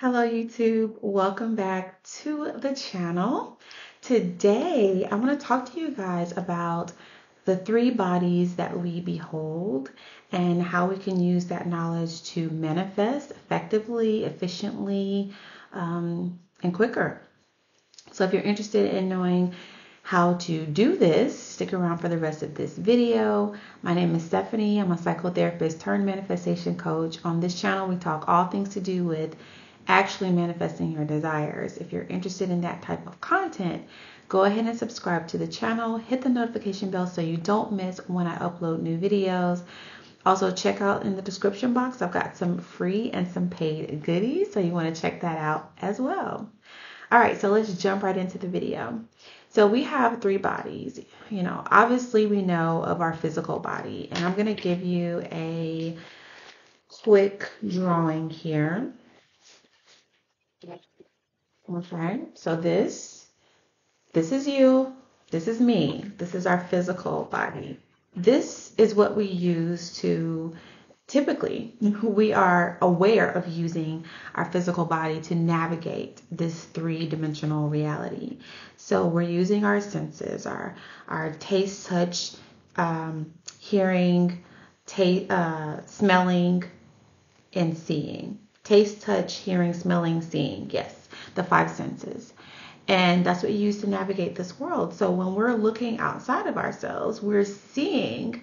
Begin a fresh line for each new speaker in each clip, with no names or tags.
Hello YouTube, welcome back to the channel. Today I want to talk to you guys about the three bodies that we behold and how we can use that knowledge to manifest effectively, efficiently, um, and quicker. So if you're interested in knowing how to do this, stick around for the rest of this video. My name is Stephanye. I'm a psychotherapist turned manifestation coach. On this channel, we talk all things to do with actually manifesting your desires. If you're interested in that type of content, go ahead and subscribe to the channel. Hit the notification bell so you don't miss when I upload new videos. Also, check out in the description box, I've got some free and some paid goodies, so you want to check that out as well. All right, so let's jump right into the video. So we have three bodies. You know, obviously we know of our physical body, and I'm going to give you a quick drawing here. Okay, so this, this is you, this is me, this is our physical body. This is what we use to typically we are aware of using our physical body to navigate this three-dimensional reality. So we're using our senses, our our taste, touch, um, hearing, ta- uh, smelling, and seeing. Taste, touch, hearing, smelling, seeing. Yes the five senses. And that's what you use to navigate this world. So when we're looking outside of ourselves, we're seeing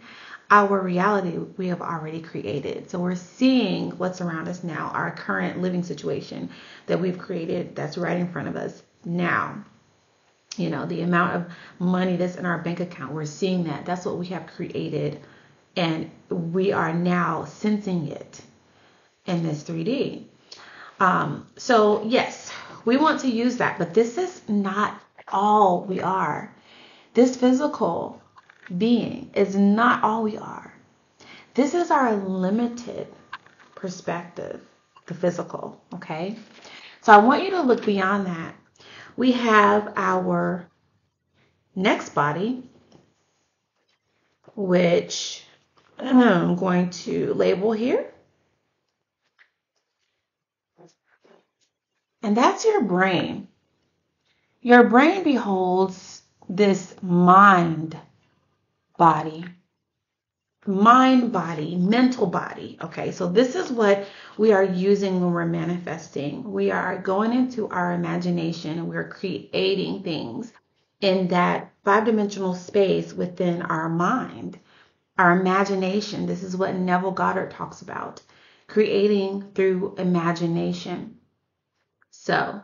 our reality we have already created. So we're seeing what's around us now, our current living situation that we've created that's right in front of us now. You know, the amount of money that's in our bank account, we're seeing that. That's what we have created. And we are now sensing it in this 3D. Um, so, yes, we want to use that, but this is not all we are. This physical being is not all we are. This is our limited perspective, the physical, okay? So I want you to look beyond that. We have our next body, which I'm going to label here. And that's your brain. Your brain beholds this mind body, mind body, mental body. Okay, so this is what we are using when we're manifesting. We are going into our imagination and we're creating things in that five dimensional space within our mind, our imagination. This is what Neville Goddard talks about creating through imagination. So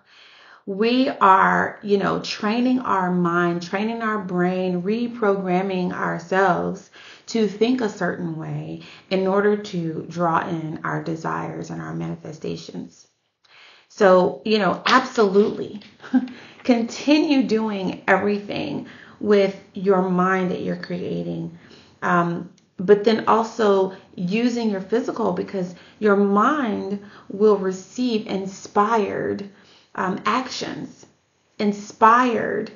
we are, you know, training our mind, training our brain, reprogramming ourselves to think a certain way in order to draw in our desires and our manifestations. So, you know, absolutely continue doing everything with your mind that you're creating. Um, but then also using your physical because your mind will receive inspired um, actions, inspired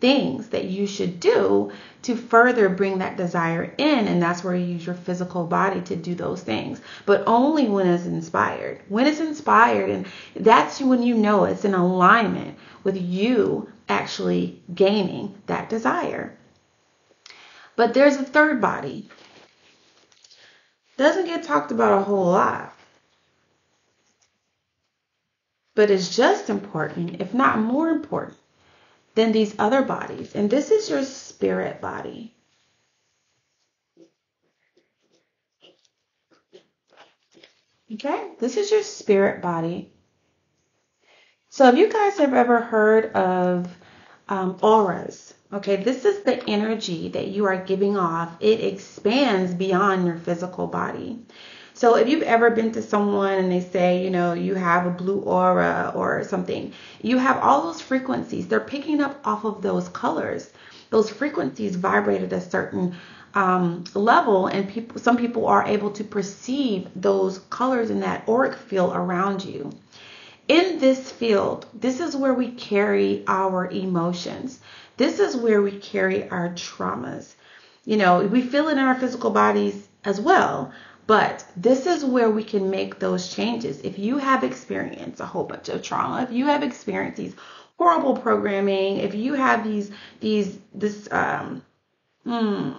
things that you should do to further bring that desire in. And that's where you use your physical body to do those things, but only when it's inspired. When it's inspired, and that's when you know it's in alignment with you actually gaining that desire. But there's a third body doesn't get talked about a whole lot. But it's just important, if not more important, than these other bodies. And this is your spirit body. Okay, this is your spirit body. So, if you guys have ever heard of um, auras, Okay, this is the energy that you are giving off. It expands beyond your physical body. So if you've ever been to someone and they say, you know, you have a blue aura or something, you have all those frequencies. They're picking up off of those colors. Those frequencies vibrate at a certain um, level, and people, some people are able to perceive those colors in that auric field around you. In this field, this is where we carry our emotions. This is where we carry our traumas. You know, we feel it in our physical bodies as well, But this is where we can make those changes. If you have experienced a whole bunch of trauma, if you have experienced these horrible programming, if you have these these this um hmm,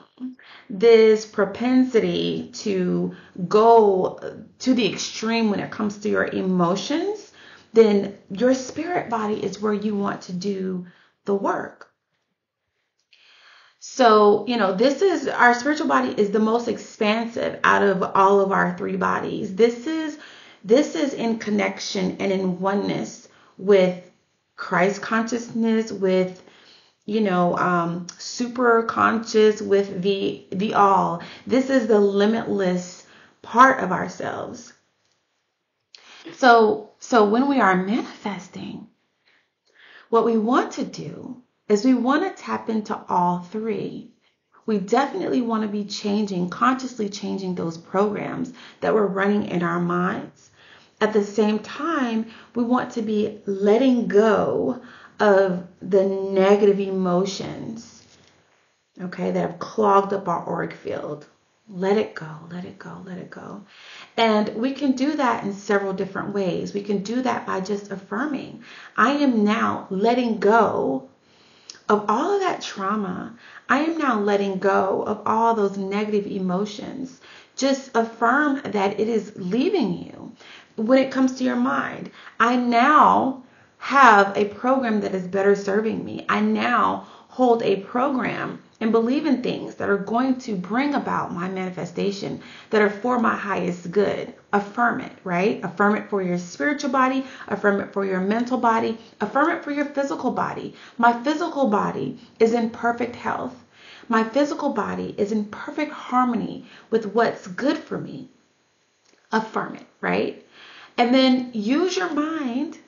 this propensity to go to the extreme when it comes to your emotions, then your spirit body is where you want to do the work. So, you know, this is our spiritual body is the most expansive out of all of our three bodies. This is this is in connection and in oneness with Christ consciousness, with you know, um, super conscious with the the all. This is the limitless part of ourselves. So so when we are manifesting, what we want to do is we want to tap into all three. We definitely want to be changing, consciously changing those programs that we're running in our minds. At the same time, we want to be letting go of the negative emotions, okay, that have clogged up our auric field. Let it go, let it go, let it go. And we can do that in several different ways. We can do that by just affirming, I am now letting go of all of that trauma. I am now letting go of all those negative emotions. Just affirm that it is leaving you when it comes to your mind. I now have a program that is better serving me. I now hold a program and believe in things that are going to bring about my manifestation that are for my highest good. Affirm it, right? Affirm it for your spiritual body, affirm it for your mental body, affirm it for your physical body. My physical body is in perfect health. My physical body is in perfect harmony with what's good for me. Affirm it, right? And then use your mind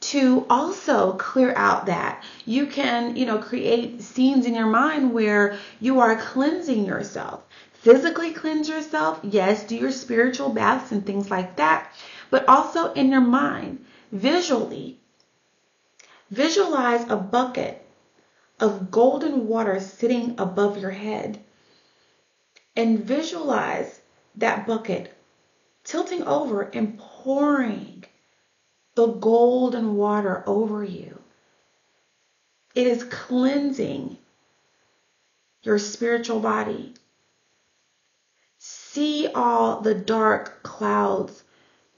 to also clear out that you can, you know, create scenes in your mind where you are cleansing yourself. Physically cleanse yourself, yes, do your spiritual baths and things like that, but also in your mind, visually. Visualize a bucket of golden water sitting above your head and visualize that bucket tilting over and pouring the golden water over you. It is cleansing your spiritual body. See all the dark clouds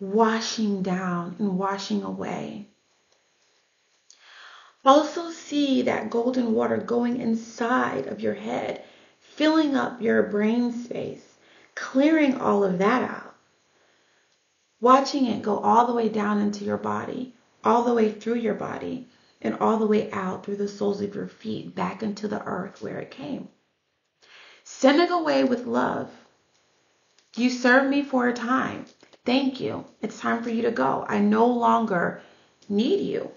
washing down and washing away. Also, see that golden water going inside of your head, filling up your brain space, clearing all of that out watching it go all the way down into your body, all the way through your body, and all the way out through the soles of your feet back into the earth where it came. Sending away with love. You served me for a time. Thank you. It's time for you to go. I no longer need you.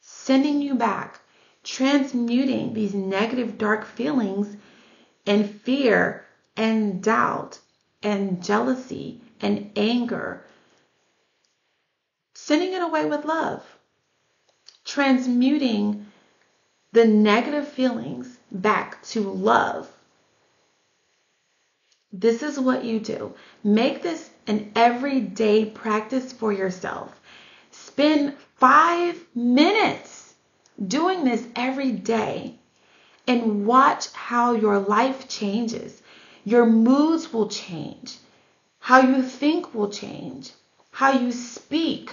Sending you back, transmuting these negative, dark feelings and fear and doubt and jealousy and anger sending it away with love, transmuting the negative feelings back to love. This is what you do. Make this an everyday practice for yourself. Spend five minutes doing this every day and watch how your life changes. Your moods will change. How you think will change. How you speak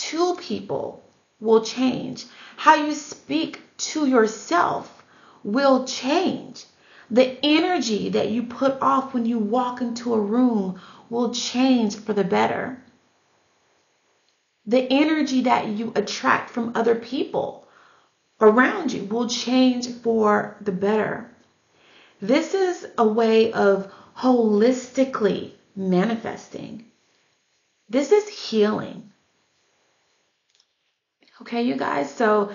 to people will change. How you speak to yourself will change. The energy that you put off when you walk into a room will change for the better. The energy that you attract from other people around you will change for the better. This is a way of holistically manifesting. This is healing. Okay, you guys, so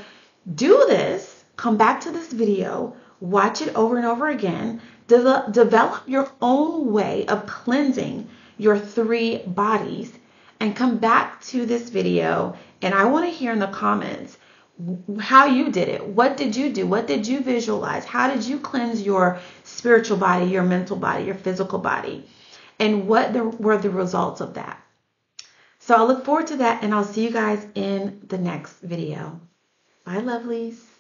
do this, come back to this video, watch it over and over again, de- develop your own way of cleansing your three bodies, and come back to this video. And I want to hear in the comments how you did it. What did you do? What did you visualize? How did you cleanse your spiritual body, your mental body, your physical body? and what the, were the results of that. So I'll look forward to that and I'll see you guys in the next video. Bye, lovelies.